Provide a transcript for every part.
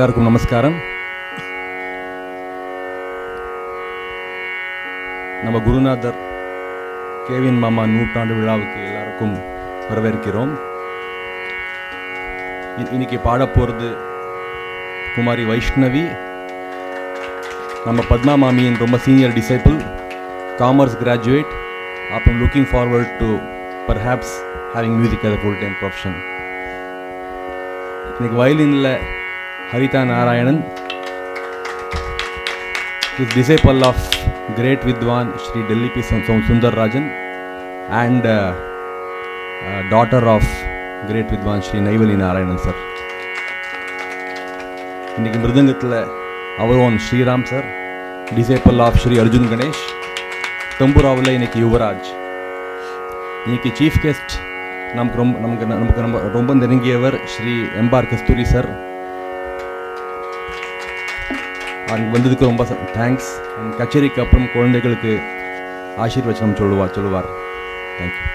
எல்லாருக்கும் நமஸ்காரம். நம்ம குருநாதர் கேவின் மாமா நூற்றாண்டு விழாவுக்கு எல்லாருக்கும் வரவேற்கிறோம். இன்னைக்கு பாடப்போகிறது குமாரி வைஷ்ணவி. நம்ம பத்மா மாமியின் ரொம்ப சீனியர் டிசைபிள் காமர்ஸ் கிராஜுவேட் அப்போ looking forward to perhaps having music as full time profession இன்னைக்கு வயலினில் Haritha Narayanan is disciple of great vidwan Shri Delhi P Sundar Rajan and daughter of great vidwan Shri Neyveli Narayanan sir இன்னைக்கு மிருதங்கத்தில் அவர் own Sriram sir disciple of Shri Arjun Ganesh தம்புராவில் இன்னைக்கு யுவராஜ். இன்னைக்கு chief guest நமக்கு ரொம்ப நமக்கு நமக்கு ரொம்ப ரொம்ப நெருங்கியவர் ஸ்ரீ எம்பார் கஸ்தூரி சார் அங்கே வந்ததுக்கு ரொம்ப தேங்க்ஸ் கச்சேரிக்கு அப்புறம் குழந்தைகளுக்கு ஆசீர்வச்சனம் சொல்லுவார். சொல்லுவார் தேங்க்யூ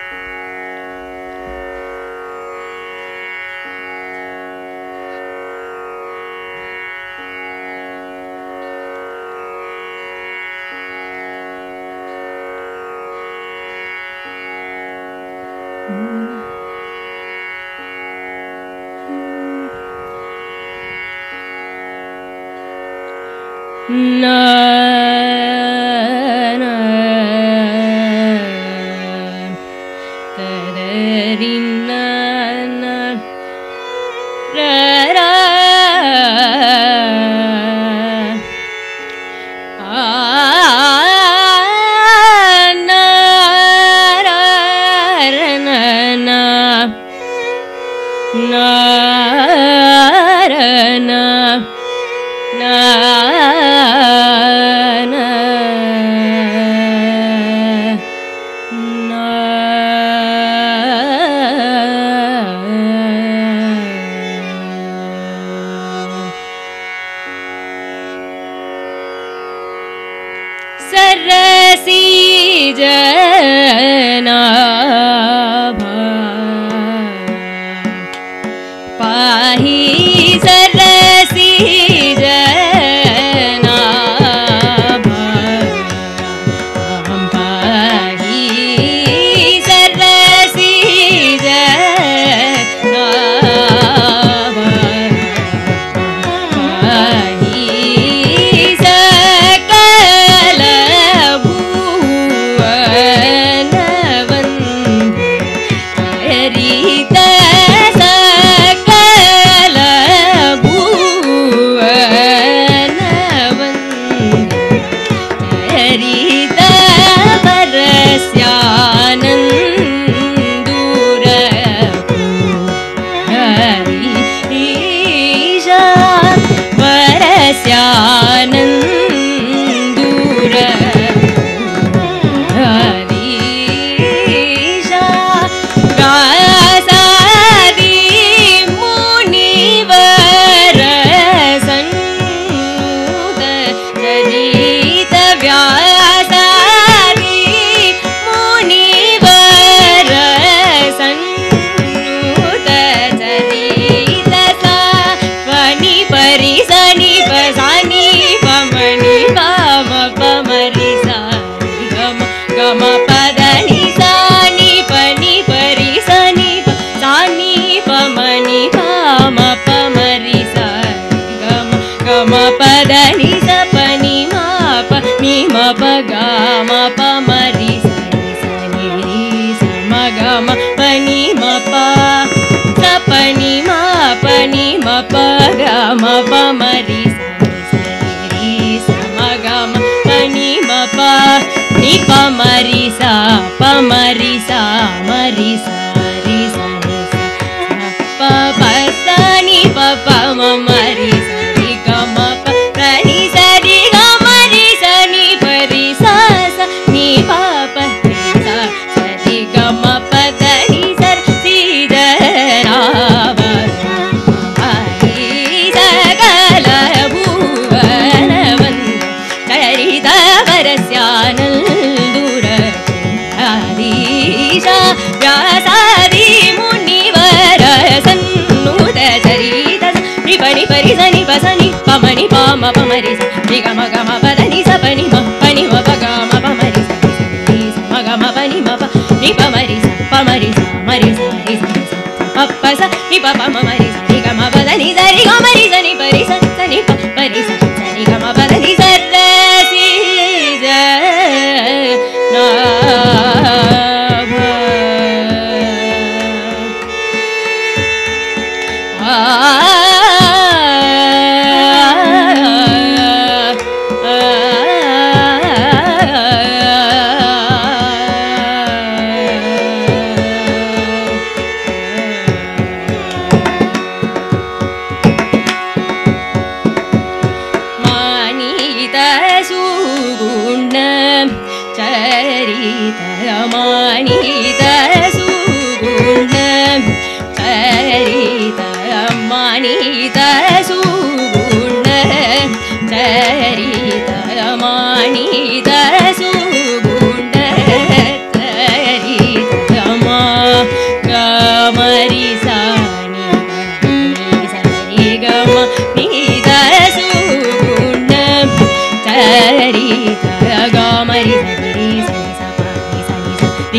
गा मा परिसागाी निपमरि सा पमरि सा मरि सारि सा। पप स पानि पपा పని పని పరిసని పసని పమని పామ పమరి నిగ మగ పదని సపని పని మ పగ పమరి మగ పని ని పమరి పమరి మరి సరి ని మరి పదని సరి గ సని పరి సని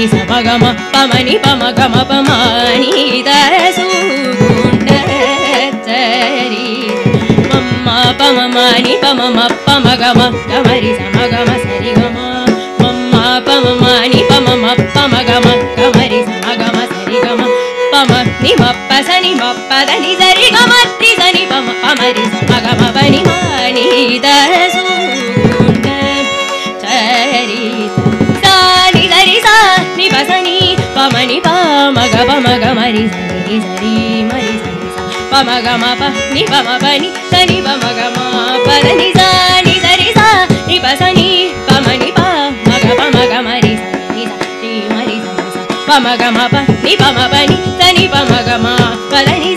సమగమ పమని పమగమ పమాని దూండరి మమ్మ పమమాని పమమ పమగమ కమరి సమగమ సరిగమ. మమ్మ పమమాని పమమ పమగమ గమరి సమగమ సరిగమ. పమ నిమప్ప సని మప్పదని సరిగమ సని పమ పమరి సమగమ పని మాని దూ సని బసని పమని పమగ పమగ మరి సరి సరి మరి సని పమగ మ ప ని పమ పని సని పమగ మ పదని సని సరి సా బసని పమని పమగ పమగ మరి సరి మరి పమగ మ పమ పని సని పమగ మ పదని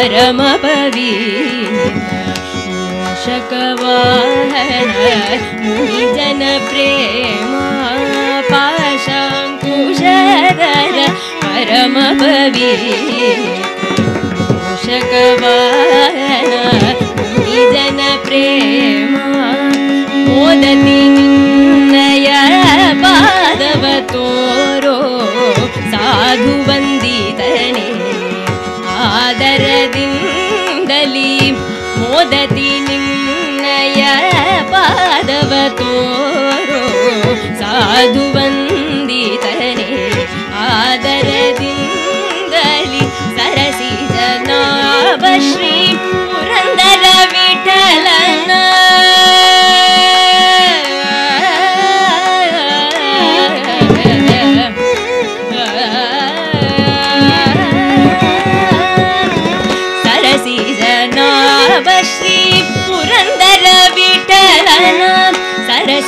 परमपवीशकवाहन मुनिजनप्रेमा पाशाङ्कुशधर परमपवीशकवाहन मुनिजनप्रेमा मोदति नय पादवतोरो साधुवन्दितने। आदर ವಂದಿತನೆ ಆದರದಿಂದಲಿ ಮೋದತಿ ನಿನ್ನಯ ಪಾದವ ತೋರೋ ಸಾಧು ವಂದಿತನೆ ಆದರದಿಂದಲಿ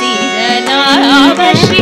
ी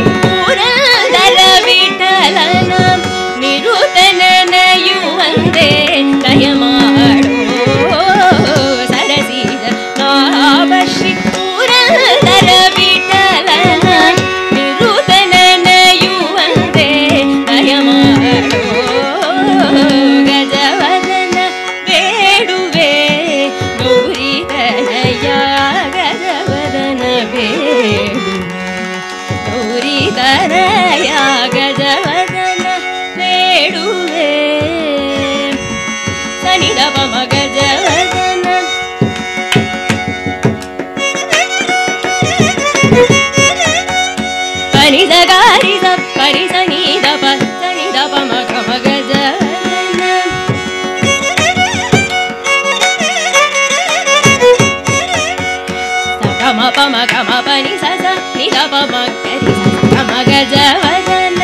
పాపమక్కరి సమగజవదన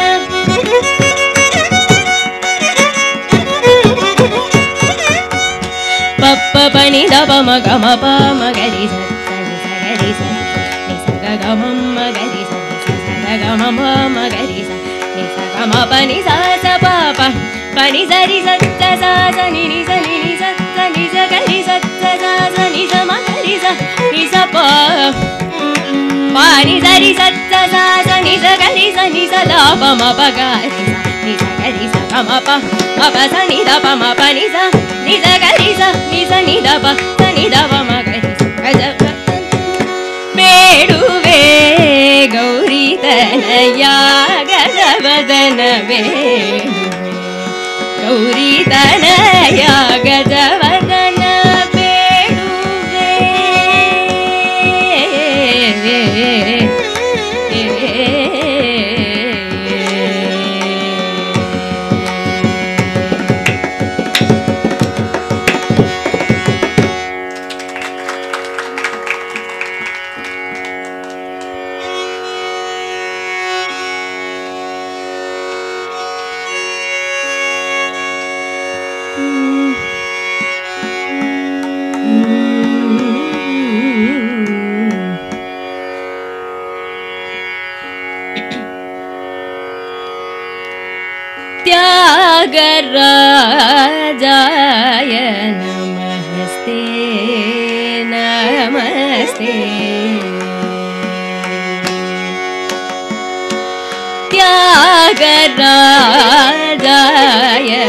పప్ప పని దప మగమ పామగరి సరి సగరి సరి సగ గమం మగరి సగ గమ మగరి సగమ పని సహస పాప పని సరి సత్త సాస సని సత్త నిజ గరి సత్త సాస నిజ మగరి స నిజ పా వారి సరి సత్త సాసని సగని సని సదా పమ పగారి ని సగరి స పమ ప పమ సని ద పమ పని స ని సగరి స ని సని ద ప సని ద పమ గరి గజ వేడువే గౌరీ తనయా గజవదన వేణు గౌరీ తనయా గజవ Yeah.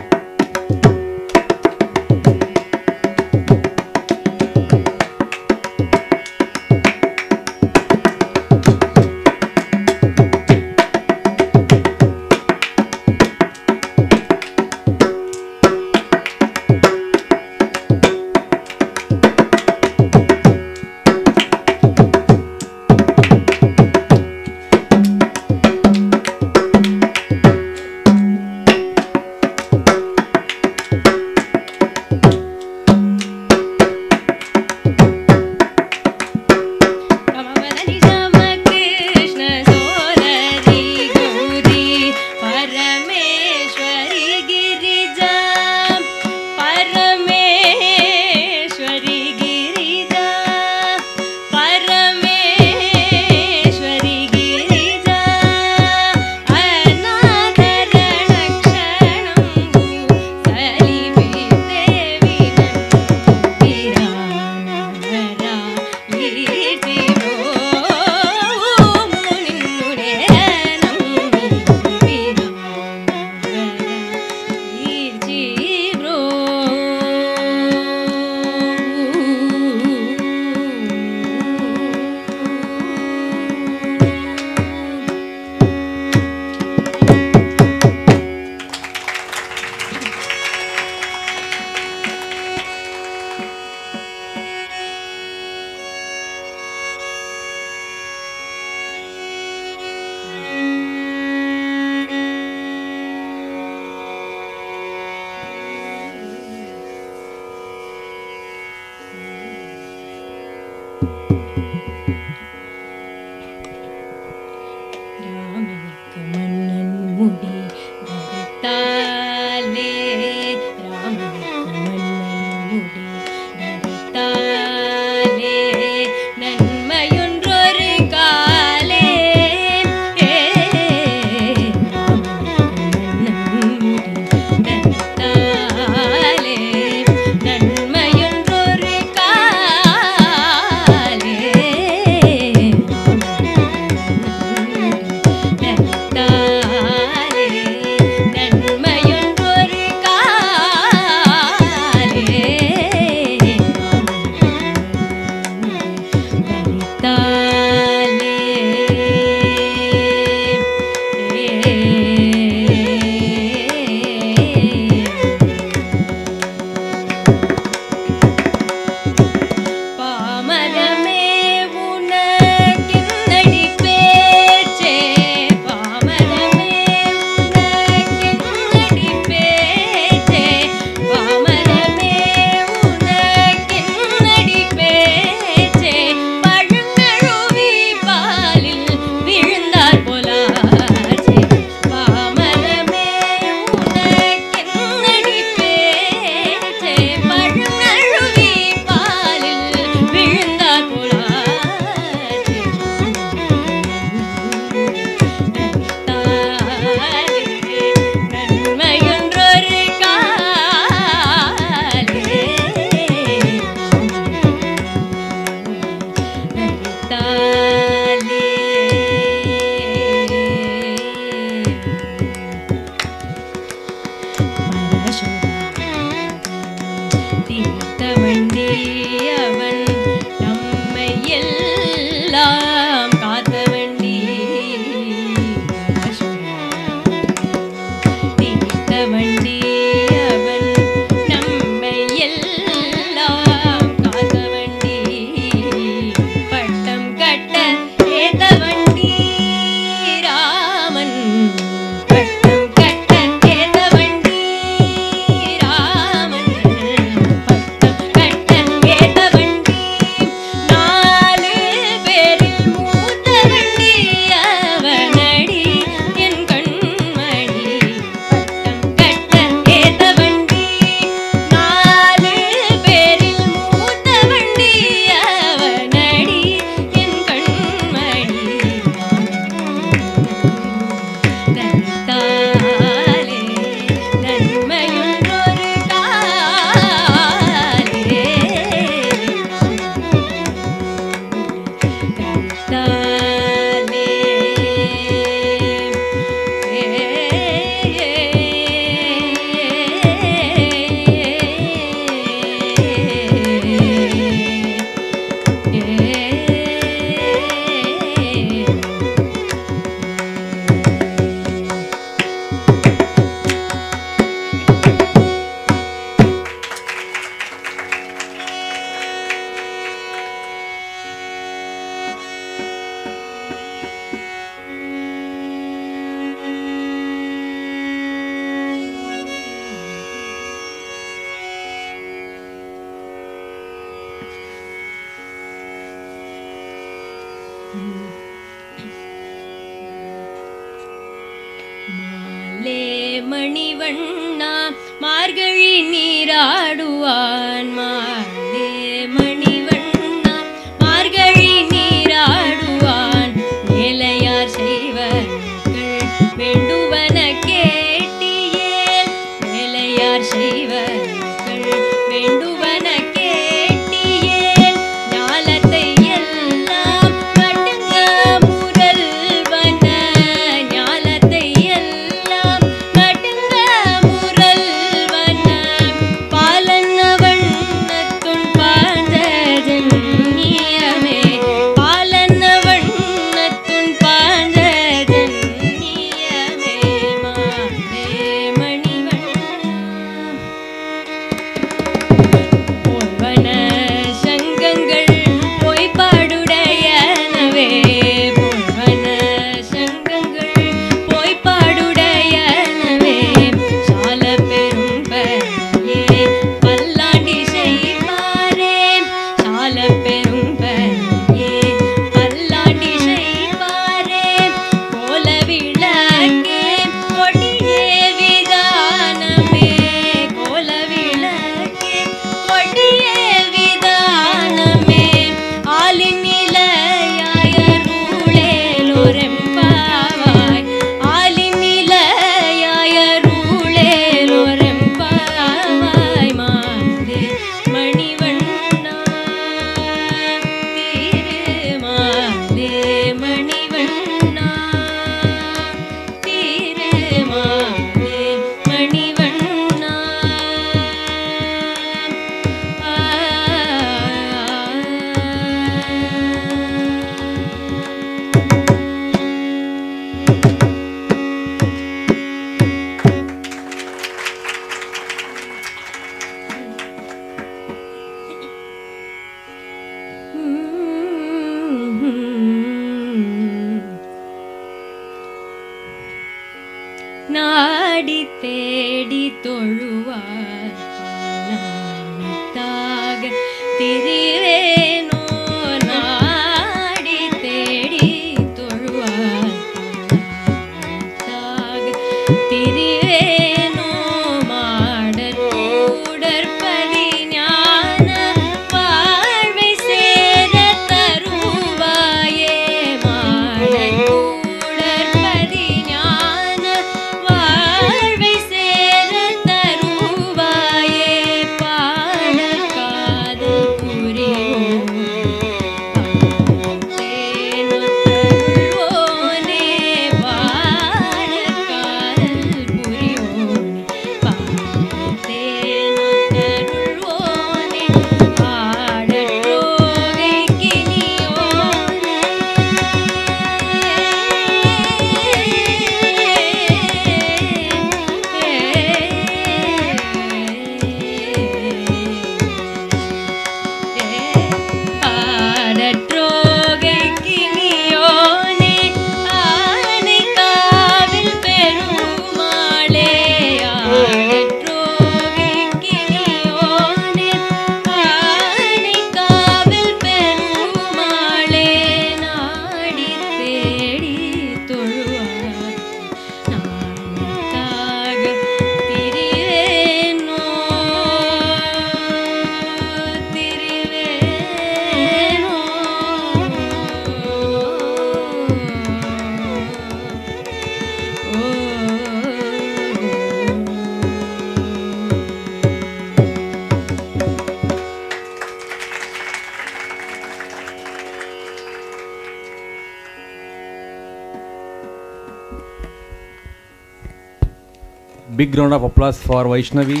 For Vaishnavi,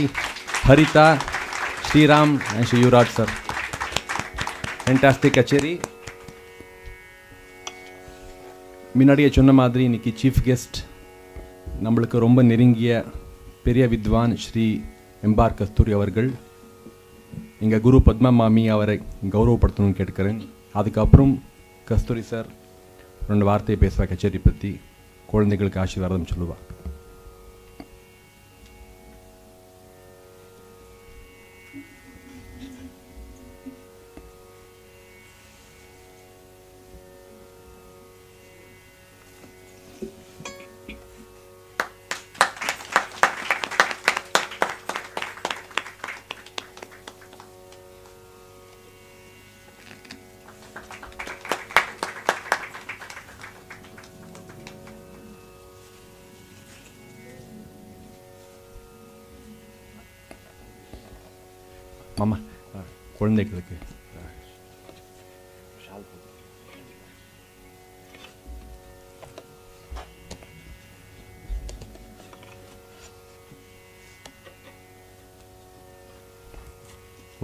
Harita, Sriram and Shri Yuvraj sir. Fantastic கச்சேரி முன்னாடியே சொன்ன மாதிரி இன்னைக்கு சீஃப் கெஸ்ட் நம்மளுக்கு ரொம்ப நெருங்கிய பெரிய வித்வான் ஸ்ரீ எம்பார் கஸ்தூரி அவர்கள் எங்கள் குரு பத்மா மாமி அவரை கௌரவப்படுத்தணும்னு கேட்கிறேன் அதுக்கப்புறம் கஸ்தூரி சார் ரெண்டு வார்த்தையை பேசுவா கச்சேரி பற்றி குழந்தைகளுக்கு ஆசீர்வாதம் சொல்லுவா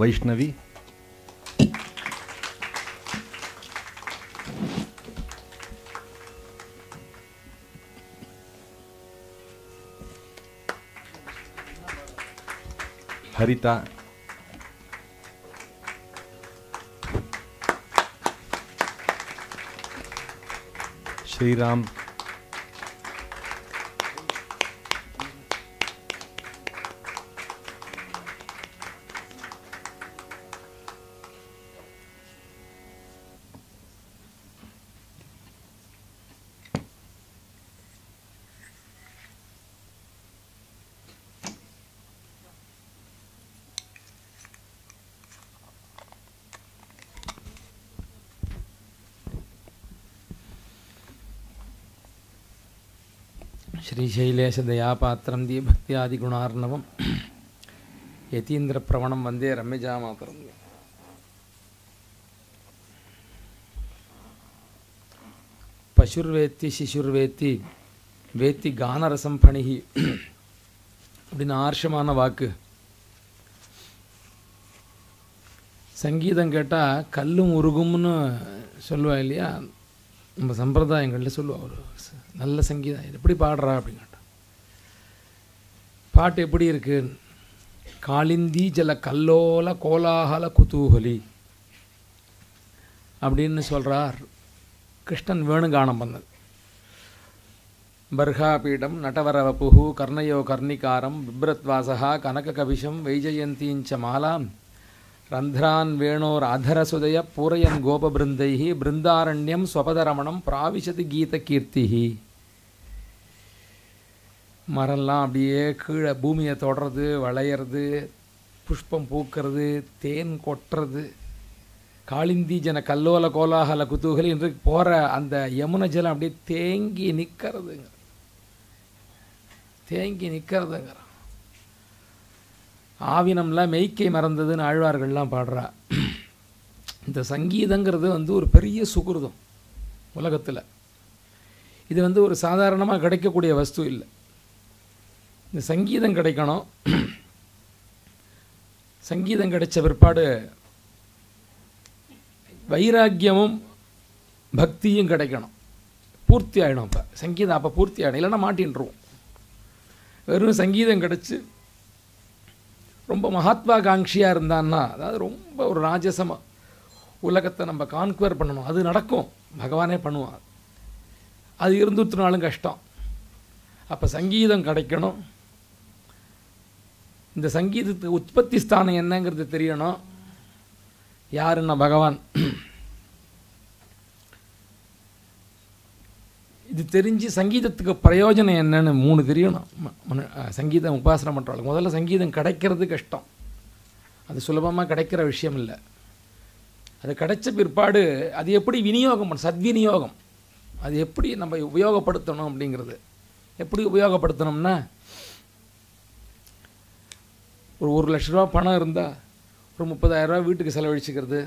वैष्णवी। हरिता। श्रीराम। தேசதயாபாத்திரம் தீ பக்தியாதி குணார்ணவம். யதீந்திர பிரவணம் வந்தே ரம்யஜா மாத்திரம் பசுர்வேத்தி சிசுர்வேத்தி வேத்தி கானரசம் பணிகி. அப்படின்னு ஆர்ஷமான வாக்கு. சங்கீதம் கேட்டால் கல்லும் உருகும்னு சொல்லுவா இல்லையா? நம்ம சம்பிரதாயங்களில் சொல்லுவாள் ஒரு நல்ல சங்கீதம். எப்படி பாடுறா அப்படின்னு பாட்டு எப்படி இருக்கு? காளிந்தி ஜல கல்லோல கோலாகல குதூகலி அப்படின்னு சொல்கிறார் கிருஷ்ணன் வேணுகானம் பண்ணது. பர்ஹாபீடம் நடவரவபுகு கர்ணயோ கர்ணிகாரம் பிப்ரத்வாசா கனககபிஷம் வைஜயந்தீஞ்ச மாலாம் ரந்திரான் வேணோர் அதரசுதய பூரயன் கோபபிருந்தை பிருந்தாரண்யம் ஸ்வபதரமணம் பிராவிசதி கீத கீர்த்திஹி. மரம்லாம் அப்படியே கீழே பூமியை தொடுறது வளையிறது புஷ்பம் பூக்கிறது தேன் கொட்டுறது. காளிந்தி ஜன கல்லோல கோலாகல குதூகலி என்று போகிற அந்த யமுன ஜலம் அப்படியே தேங்கி நிற்கிறதுங்க தேங்கி நிற்கிறதுங்க ஆவினம்லாம் மெய்க்கை மறந்ததுன்னு ஆழ்வார்கள்லாம் பாடுறா. இந்த சங்கீதங்கிறது வந்து ஒரு பெரிய சுகிருதம் உலகத்தில். இது வந்து ஒரு சாதாரணமாக கிடைக்கக்கூடிய வஸ்து இல்லை. இந்த சங்கீதம் கிடைக்கணும். சங்கீதம் கிடைச்ச பிற்பாடு வைராக்கியமும் பக்தியும் கிடைக்கணும். பூர்த்தி ஆகிடும் அப்போ. சங்கீதம் அப்போ பூர்த்தி ஆகிடும் இல்லைன்னா மாட்டின்ருவோம் வெறும் சங்கீதம் கிடச்சி ரொம்ப மகாத்வாகாங்ஷியாக இருந்தான்னா அதாவது ரொம்ப ஒரு ராஜசம உலகத்தை நம்ம கான்குவர் பண்ணணும். அது நடக்கும். பகவானே பண்ணுவான் அது இருந்துட்டுனாலும் கஷ்டம். அப்போ சங்கீதம் கிடைக்கணும். இந்த சங்கீதத்துக்கு உற்பத்தி ஸ்தானம் என்னங்கிறது தெரியணும். யாருன்னா பகவான்? இது தெரிஞ்சு சங்கீதத்துக்கு பிரயோஜனம் என்னன்னு மூணு தெரியணும். சங்கீதம் உபாசனை பண்ணுறாங்க முதல்ல சங்கீதம் கிடைக்கிறது கஷ்டம். அது சுலபமாக கிடைக்கிற விஷயம் இல்லை. அது கிடைச்ச பிற்பாடு அது எப்படி விநியோகம் பண்ண சத்விநியோகம். அது எப்படி நம்ம உபயோகப்படுத்தணும் அப்படிங்கிறது. எப்படி உபயோகப்படுத்தணும்னா ஒரு ஒரு லட்ச ரூபா பணம் இருந்தால் ஒரு முப்பதாயிரரூவா வீட்டுக்கு செலவழிச்சிக்கிறது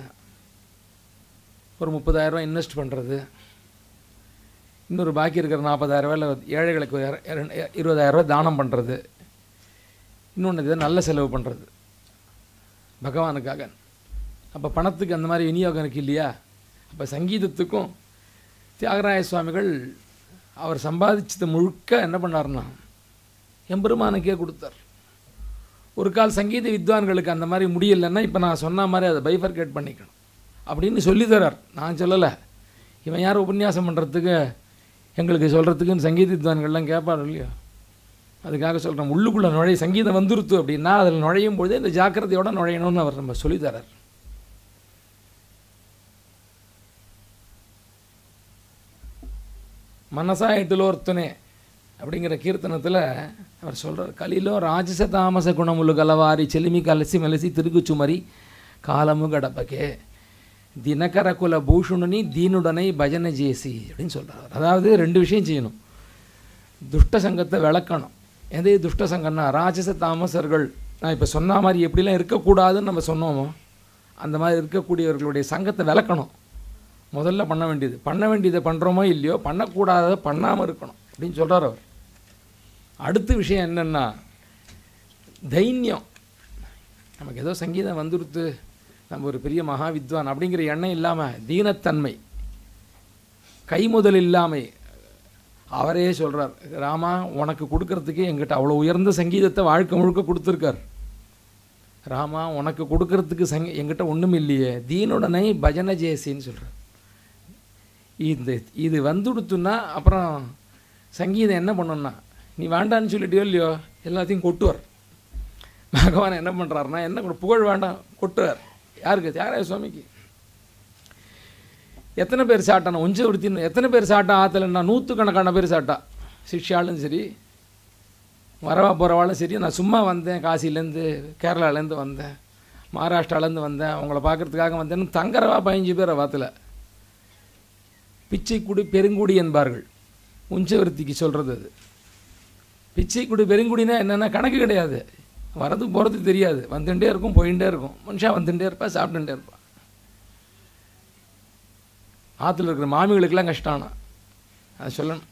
ஒரு முப்பதாயிரரூவா இன்வெஸ்ட் பண்ணுறது இன்னொரு பாக்கி இருக்கிற நாற்பதாயிரரூபாயில் ஏழைகளுக்கு ஒரு தானம் பண்ணுறது இன்னொன்று இதை நல்ல செலவு பண்ணுறது பகவானுக்காக அப்போ பணத்துக்கு அந்த மாதிரி விநியோகம் இருக்கு இல்லையா? அப்போ சங்கீதத்துக்கும் தியாகராய சுவாமிகள் அவர் சம்பாதிச்சது முழுக்க என்ன பண்ணாருன்னா எம்பெருமானுக்கே கொடுத்தார். ஒரு கால் சங்கீத வித்வான்களுக்கு அந்த மாதிரி முடியலைன்னா இப்போ நான் சொன்ன மாதிரி அதை பைஃபர்கேட் பண்ணிக்கணும். அப்படின்னு சொல்லித்தரார் நான் சொல்லலை. இவன் யார் உபன்யாசம் பண்ணுறதுக்கு எங்களுக்கு சொல்கிறதுக்குன்னு சங்கீத வித்வான்கள்லாம் கேட்பார் இல்லையா? அதுக்காக சொல்கிறேன் உள்ளுக்குள்ளே நுழைய சங்கீதம் வந்துருத்து அப்படின்னா அதில் நுழையும் பொழுது இந்த ஜாக்கிரதையோட நுழையணும்னு அவர் நம்ம சொல்லித்தரார் மனசா எட்டுலோர்த்தனே அப்படிங்கிற கீர்த்தனத்தில் அவர் சொல்கிறார் கலிலோ ராஜச தாமச குணமுலு கலவாரி செலுமி கலசி மெலசி திருக்குச்சுமரி காலமும் గడపకే தினகர குல பூஷணனி தீனுடனை భజన చేసి அப்படின்னு சொல்கிறார் அதாவது ரெண்டு விஷயம் செய்யணும். துஷ்ட சங்கத்தை விளக்கணும். எந்த துஷ்ட சங்கம்னா ராஜச தாமசர்கள் நான் இப்போ சொன்ன மாதிரி எப்படிலாம் இருக்கக்கூடாதுன்னு நம்ம சொன்னோமோ அந்த மாதிரி இருக்கக்கூடியவர்களுடைய சங்கத்தை விளக்கணும். முதல்ல பண்ண வேண்டியது. பண்ண வேண்டியதை பண்ணுறோமோ இல்லையோ பண்ணக்கூடாத பண்ணாமல் இருக்கணும் அப்படின்னு சொல்கிறார் அவர். அடுத்த விஷயம் என்னென்னா தைன்யம். நமக்கு ஏதோ சங்கீதம் வந்துடுத்து நம்ம ஒரு பெரிய மகா வித்வான் அப்படிங்கிற எண்ணம் இல்லாமல் தீனத்தன்மை. கைமுதல் இல்லாமை. அவரே சொல்கிறார் ராமா உனக்கு கொடுக்கறதுக்கு எங்கிட்ட அவ்வளோ உயர்ந்த சங்கீதத்தை வாழ்க்கை முழுக்க கொடுத்துருக்கார். ராமா உனக்கு கொடுக்கறதுக்கு சங்க எங்கிட்ட ஒன்றும் இல்லையே. தீனுடனே பஜனை ஜேசின்னு சொல்கிறார் இந்த இது வந்துடுத்துன்னா அப்புறம் சங்கீதம் என்ன பண்ணுன்னா நீ வேண்டான்னு சொல்லிட்டியோ இல்லையோ எல்லாத்தையும் கொட்டுவார். பகவான் என்ன பண்ணுறாருன்னா என்ன கூட புகழ் வேண்டாம் கொட்டுவார். யாருக்கு? தியாகராய சுவாமிக்கு. எத்தனை பேர் சாட்டானா உஞ்ச விருத்தின்னு எத்தனை பேர் சாட்டா? ஆத்தலைன்னா நூற்றுக்கணக்கான பேர் சாட்டா. சிஷ்யாலும் சரி வரவா போகிறவாலும் சரி நான் சும்மா வந்தேன் காசிலேருந்து கேரளாலேருந்து வந்தேன் மகாராஷ்டிராலேருந்து வந்தேன் அவங்கள பார்க்கறதுக்காக வந்தேன்னு தங்கரவா பதினஞ்சு பேர் வாத்தில் பிச்சைக்குடி பெருங்குடி என்பார்கள். உஞ்சவருத்திக்கு சொல்கிறது அது. பிச்சைக்குடி பெருங்குடினா என்னென்னா கணக்கு கிடையாது. வரது போகிறது தெரியாது. வந்துட்டே இருக்கும் போயிட்டே இருக்கும். மனுஷன் வந்துட்டே இருப்பா சாப்பிட்டுட்டே இருப்பான். ஆற்றுல இருக்கிற மாமிகளுக்கெல்லாம் கஷ்டம்னா. அதை சொல்லணும்.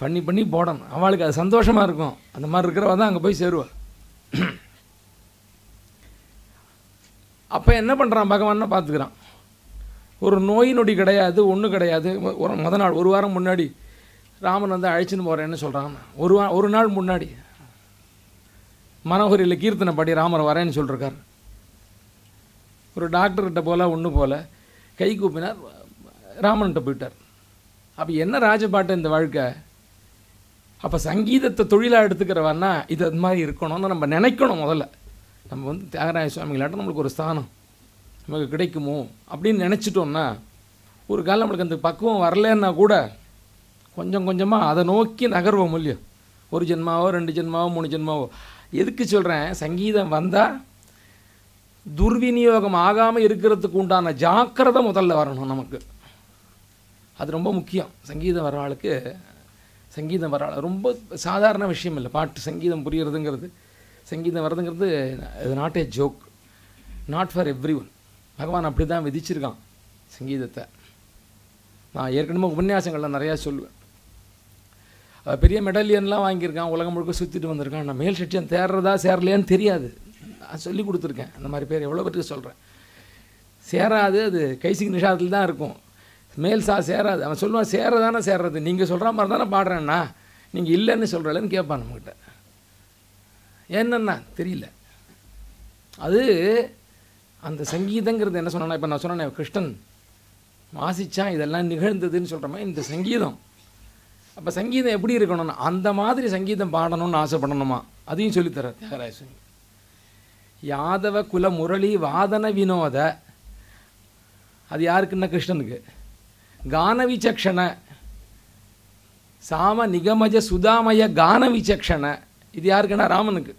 பண்ணி பண்ணி போடணும். அவளுக்கு அது சந்தோஷமாக இருக்கும். அந்த மாதிரி இருக்கிறவ தான் அங்கே போய் சேருவாள் அப்போ என்ன பண்ணுறான் பகவான்னு பார்த்துக்கிறான். ஒரு நோய் நொடி கிடையாது ஒன்றும் கிடையாது. ஒரு முத நாள் ஒரு வாரம் முன்னாடி ராமன் வந்து அழைச்சின்னு போகிறேன்னு சொல்கிறான் ஒரு ஒரு நாள் முன்னாடி மனோகரியில் கீர்த்தனை பாடி ராமர் வரேன்னு சொல்லிருக்கார். ஒரு டாக்டர்கிட்ட போல் ஒன்று போல் கை கூப்பினார் ராமன்கிட்ட போயிட்டார். அப்போ என்ன ராஜபாட்டை இந்த வாழ்க்கை? அப்போ சங்கீதத்தை தொழிலாக எடுத்துக்கிறவன்னா இது அது மாதிரி இருக்கணும்னு நம்ம நினைக்கணும் முதல்ல. நம்ம வந்து தியாகராய சுவாமிகளாட்டம் நம்மளுக்கு ஒரு ஸ்தானம் நமக்கு கிடைக்குமோ அப்படின்னு நினச்சிட்டோம்னா ஒரு காலம் நம்மளுக்கு அந்த பக்குவம் வரலன்னா கூட கொஞ்சம் கொஞ்சமாக அதை நோக்கி நகர்வோம் இல்லையோ? ஒரு ஜென்மாவோ ரெண்டு ஜென்மாவோ மூணு ஜென்மாவோ. எதுக்கு சொல்கிறேன் சங்கீதம் வந்தால் துர்விநியோகம் ஆகாமல் இருக்கிறதுக்கு உண்டான ஜாக்கிரதை முதல்ல வரணும் நமக்கு. அது ரொம்ப முக்கியம். சங்கீதம் வர ஆளுக்கு சங்கீதம் வர ஆள். ரொம்ப சாதாரண விஷயம் இல்லை. பாட்டு சங்கீதம் புரியறதுங்கிறது சங்கீதம் வர்றதுங்கிறது இது not a joke not for everyone பகவான் அப்படி தான் விதிச்சிருக்கான் சங்கீதத்தை. நான் ஏற்கனவே உபன்யாசங்களில் நிறையா சொல்லுவேன். பெரிய மெடலியன்லாம் வாங்கியிருக்கான் உலகம் முழுக்க சுற்றிட்டு வந்திருக்கான். நான் மேல் சட்சியம் தேர்றதா சேரலையான்னு தெரியாது. நான் சொல்லி கொடுத்துருக்கேன். அந்த மாதிரி பேர் எவ்வளோ பேருக்கு சொல்கிறேன் சேராது அது. கைசிக்கு நிஷாதத்தில் தான் இருக்கும். மேல் சா சேராது. அவன் சொல்லுவான் சேரதானே சேர்றது. நீங்கள் சொல்கிற மாதிரி தானே பாடுறேன்னா நீங்கள் இல்லைன்னு சொல்கிறலன்னு கேட்பான் நம்மக்கிட்ட என்னன்னா தெரியல. அது அந்த சங்கீதங்கிறது என்ன சொன்னா இப்போ நான் சொன்னேன் கிருஷ்ணன் வாசிச்சான் இதெல்லாம் நிகழ்ந்ததுன்னு சொல்கிறோமே இந்த சங்கீதம். அப்போ சங்கீதம் எப்படி இருக்கணும்னா அந்த மாதிரி சங்கீதம் பாடணும்னு ஆசைப்படணுமா? அதையும் சொல்லித்தர தியாகராய சுவாமி யாதவ குல முரளி வாதன வினோத. அது யாருக்குன்னா கிருஷ்ணனுக்கு. கான விசக்ஷண சாம நிகமஜ சுதாமய கான விசக்ஷண இது யாருக்குன்னா? ராமனுக்கு.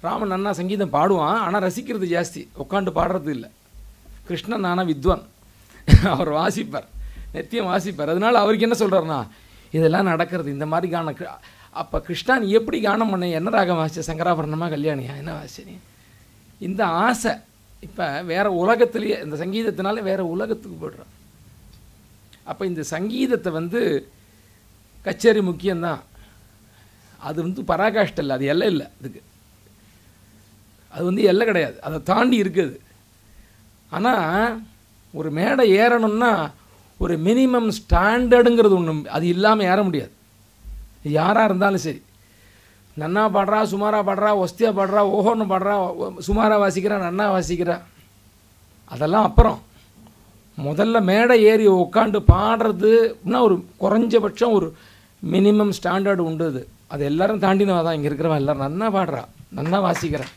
ராமன் நன்னா சங்கீதம் பாடுவான் ஆனால் ரசிக்கிறது ஜாஸ்தி. உட்காந்து பாடுறது இல்லை. கிருஷ்ணன் ஆனால் வித்வான். அவர் வாசிப்பார். நித்தியம் வாசிப்பார். அதனால அவருக்கு என்ன சொல்கிறாருன்னா இதெல்லாம் நடக்கிறது. இந்த மாதிரி கான அப்போ கிருஷ்ணா நீ எப்படி கானம் பண்ண? என்ன ராகம் வாசிச்ச? சங்கராபரணமாக கல்யாணியா? என்ன வாசிச்ச இந்த ஆசை இப்போ வேற உலகத்துலேயே இந்த சங்கீதத்தினால வேறு உலகத்துக்கு போய்ட்றான். அப்போ இந்த சங்கீதத்தை வந்து கச்சேரி முக்கியம்தான். அது வந்து பராகாஷ்ட இல்லை அது எல்லை இல்லை அதுக்கு. அது வந்து எல்லை கிடையாது. அதை தாண்டி இருக்குது. ஆனால் ஒரு மேடை ஏறணும்னா ஒரு மினிமம் ஸ்டாண்டர்டுங்கிறது ஒன்று அது இல்லாமல் ஏற முடியாது. யாராக இருந்தாலும் சரி. நன்னா பாடுறா சுமாராக பாடுறா ஒஸ்தியாக பாடுறா ஓஹோன்னு பாடுறா சுமாராக வாசிக்கிறா நன்னா வாசிக்கிறா. அதெல்லாம் அப்புறம். முதல்ல மேடை ஏறி உட்காந்து பாடுறதுன்னா ஒரு குறைஞ்சபட்சம் ஒரு மினிமம் ஸ்டாண்டர்டு உண்டு அது. அது எல்லோரும் தாண்டினவா தான் இங்கே இருக்கிறவன் எல்லோரும் நன்னா பாடுறா நன்னா வாசிக்கிறேன்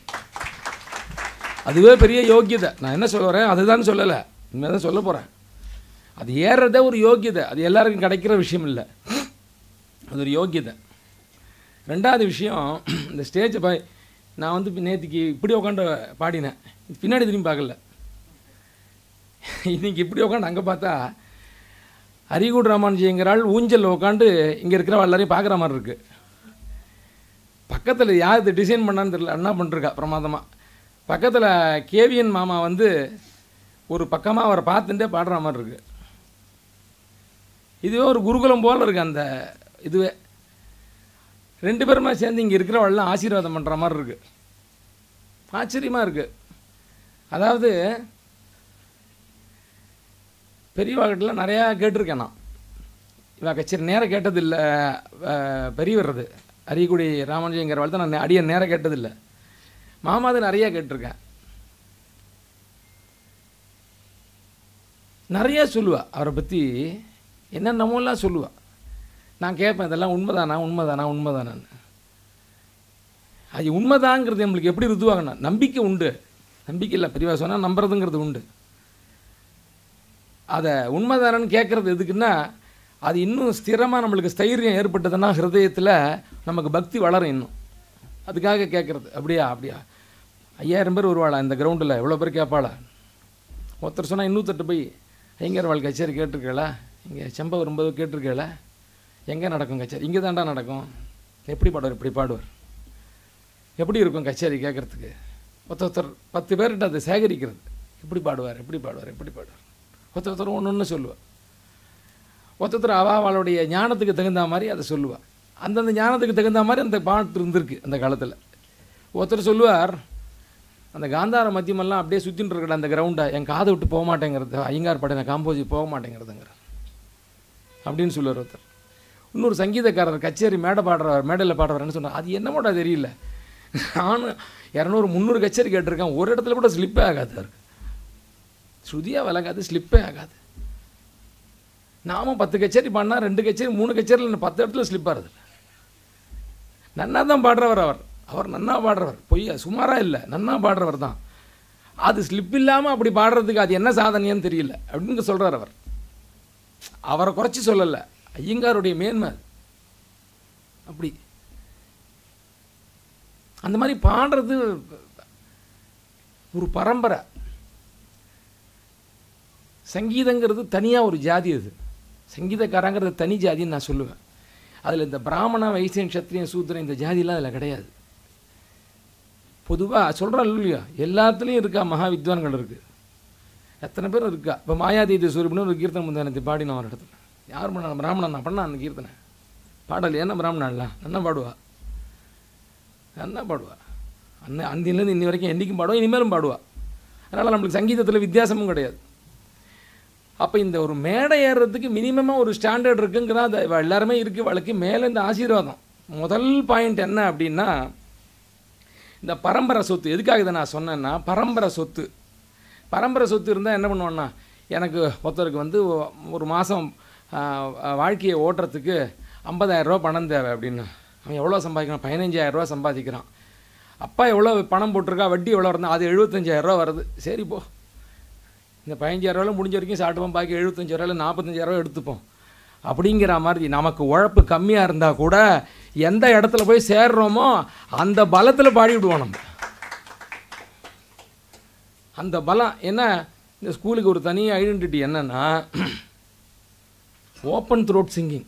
அதுவே பெரிய யோக்கியதை நான் என்ன சொல்ல வரேன்? அதுதான் சொல்லலை. இனிமேல் தான் சொல்ல போகிறேன் அது ஏறுறதே ஒரு யோக்கியதை அது எல்லாருக்கும் கிடைக்கிற விஷயம் இல்லை அது ஒரு யோக்கியதை ரெண்டாவது விஷயம் இந்த ஸ்டேஜை பாய் நான் வந்து நேற்றுக்கு இப்படி உட்காந்து பாடினேன். பின்னாடி திரும்பி பார்க்கல. இன்னைக்கு இப்படி உட்காந்து அங்கே பார்த்தா அரிகுட் ராமானுஜிங்கிறாள் ஊஞ்சலில் உட்காந்து இங்கே இருக்கிற எல்லாரையும் பார்க்குற மாதிரி இருக்குது பக்கத்தில் யார் இது டிசைன் பண்ணான்னு தெரியல. அண்ணா பண்ணிருக்கா பிரமாதமாக பக்கத்தில் கேவியன் மாமா வந்து ஒரு பக்கமாக அவரை பார்த்துட்டே பாடுற மாதிரி இருக்குது இதுவே ஒரு குருகுலம் போல் இருக்குது அந்த இதுவே. ரெண்டு பேருமே சேர்ந்து இங்கே இருக்கிறவெல்லாம் ஆசீர்வாதம் பண்ணுற மாதிரி இருக்குது ஆச்சரியமாக இருக்குது அதாவது பெரியவாகிட்டலாம் நிறையா கேட்டிருக்கேன் நான். இவன் கச்சேரி நேரம் கேட்டதில்லை பெரியவர்றது அரியக்குடி ராமானுஜங்கிறவாள் தான் நான் அடியை நேரம் கேட்டதில்லை. மாமாது நிறையா கேட்டிருக்கேன். நிறைய சொல்லுவாள் அவரை பற்றி என்னென்னமோலாம் சொல்லுவாள் நான் கேட்பேன் இதெல்லாம் உண்மைதானா? உண்மைதானா? உண்மைதானான்னு. அது உண்மைதாங்கிறது நம்மளுக்கு எப்படி ருதுவாகணும் நம்பிக்கை உண்டு. நம்பிக்கை இல்லை பெரியவா சொன்னால் நம்புறதுங்கிறது உண்டு. அதை உண்மைதானன்னு கேட்குறது எதுக்குன்னா அது இன்னும் ஸ்திரமாக நம்மளுக்கு ஸ்தைரியம் ஏற்பட்டதுன்னா ஹிருதயத்தில் நமக்கு பக்தி வளரும் இன்னும். அதுக்காக கேட்குறது. அப்படியா? அப்படியா? ஐயாயிரம் பேர் வருவாளா இந்த கிரவுண்டில் எவ்வளோ பேர் கேட்பாளா? ஒருத்தர் சொன்னால் இன்னூத்தட்டு போய் ஐங்கர் வாழ் கச்சேரி கேட்டிருக்கேளா இங்கே செம்பவர் ரொம்ப கேட்டிருக்கல எங்கே நடக்கும் கச்சேரி? இங்கே தாண்டா நடக்கும். எப்படி பாடுவார் இப்படி பாடுவார். எப்படி இருக்கும் கச்சேரி கேட்குறதுக்கு? ஒருத்தர் ஒருத்தர் பத்து பேர்கிட்ட அதை சேகரிக்கிறது. எப்படி பாடுவார் எப்படி பாடுவார் எப்படி பாடுவார். ஒருத்தர் ஒருத்தர் ஒன்று ஒன்று சொல்லுவாள் ஒருத்தர் அவ அவளுடைய ஞானத்துக்கு தகுந்த மாதிரி அதை சொல்லுவாள் அந்தந்த ஞானத்துக்கு தகுந்த மாதிரி அந்த பாட்டு இருந்திருக்கு அந்த காலத்தில். ஒருத்தர் சொல்லுவார் அந்த காந்தார மத்தியமெல்லாம் அப்படியே சுற்றின்னு இருக்கிற அந்த கிரவுண்டை என் காதை விட்டு போக மாட்டேங்கிறது ஐயங்கார் படையின காம்போஜி போக மாட்டேங்கிறதுங்கிற அப்படின்னு சொல்லுவார் ஒருத்தர். இன்னொரு சங்கீதக்காரர் கச்சேரி மேடை பாடுறவர் மேடையில் பாடுறாருன்னு சொன்னார் அது என்னமோடா தெரியல? நானும் இரநூறு முந்நூறு கச்சேரி கேட்டிருக்கேன் ஒரு இடத்துல கூட ஸ்லிப்பே ஆகாது அவருக்கு. ஸ்ருதியாக விளங்காது ஸ்லிப்பே ஆகாது. நாமும் பத்து கச்சேரி பாடினா ரெண்டு கச்சேரி மூணு கச்சேரியில் பத்து இடத்துல ஸ்லிப் ஆகுது நன்னா தான் பாடுறவர் அவர். அவர் நன்னா பாடுறவர். பொய்யா சுமாராக இல்லை. நன்னா பாடுறவர் தான். அது ஸ்லிப் இல்லாமல் அப்படி பாடுறதுக்கு அது என்ன சாதனையான்னு தெரியல அப்படின்னு சொல்கிறார் அவர். அவரை குறைச்சி சொல்லலை. ஐயங்காருடைய மேன்மை அப்படி. அந்த மாதிரி பாடுறது ஒரு பரம்பரை. சங்கீதங்கிறது தனியாக ஒரு ஜாதி அது. சங்கீதக்காரங்கிறது தனி ஜாதின்னு நான் சொல்லுவேன். அதில் இந்த பிராமண வைசியன் சத்திரியன் சூத்திரன் இந்த ஜாதிலாம் அதில் கிடையாது. பொதுவாக சொல்கிறேன் இல்லையா? எல்லாத்துலேயும் இருக்கா மகா வித்வான்கள் இருக்குது எத்தனை பேர் இருக்கா? இப்போ மாயாதீத சூரியப்னு ஒரு கீர்த்தனை முந்தானத்தை பாடின ஒரு இடத்துல. யார் பண்ணா பிராமணன் நான் பண்ண அந்த கீர்த்தனை. பாடல் என்ன பிராமணன்ல நல்லா பாடுவா? நல்லா பாடுவா? அன்ன அந்திலேருந்து இன்னி வரைக்கும் என்றைக்கும் பாடுவா இனிமேலும் பாடுவா. அதனால் நம்மளுக்கு சங்கீதத்தில் வித்தியாசமும் கிடையாது. அப்போ இந்த ஒரு மேடை ஏறுறதுக்கு மினிமமாக ஒரு ஸ்டாண்டர்ட் இருக்குங்கிறத அது. எல்லாருமே இருக்குது வழக்கு மேலே இந்த ஆசீர்வாதம். முதல் பாயிண்ட் என்ன அப்படின்னா இந்த பரம்பரை சொத்து. எதுக்காக இதை நான் சொன்னேன்னா பரம்பரை சொத்து. பரம்பரை சொத்து இருந்தால் என்ன பண்ணுவோன்னா எனக்கு ஒருத்தருக்கு வந்து ஒரு மாதம் வாழ்க்கையை ஓட்டுறதுக்கு ஐம்பதாயிரரூபா பணம் தேவை அப்படின்னு. அவன் எவ்வளோ சம்பாதிக்கிறான்? பதினஞ்சாயிரரூபா சம்பாதிக்கிறான். அப்பா எவ்வளோ பணம் போட்டிருக்கா? வட்டி எவ்வளோ இருந்தால் அது 75000 ரூபா வருது. சரி போ. இந்த 15000 முடிஞ்ச வரைக்கும் சாப்பிட்டுப்போம். பாக்கி 75000 ரூபாயில் 45000 ரூபா எடுத்துப்போம். அப்படிங்கிற மாதிரி நமக்கு உழைப்பு கம்மியாக இருந்தால் கூட எந்த இடத்துல போய் சேர்றோமோ அந்த பலத்தில் பாடி விடுவோம் நம்ம. அந்த பலம் என்ன? இந்த ஸ்கூலுக்கு ஒரு தனி ஐடென்டிட்டி என்னென்னா ஓப்பன் த்ரோட் சிங்கிங்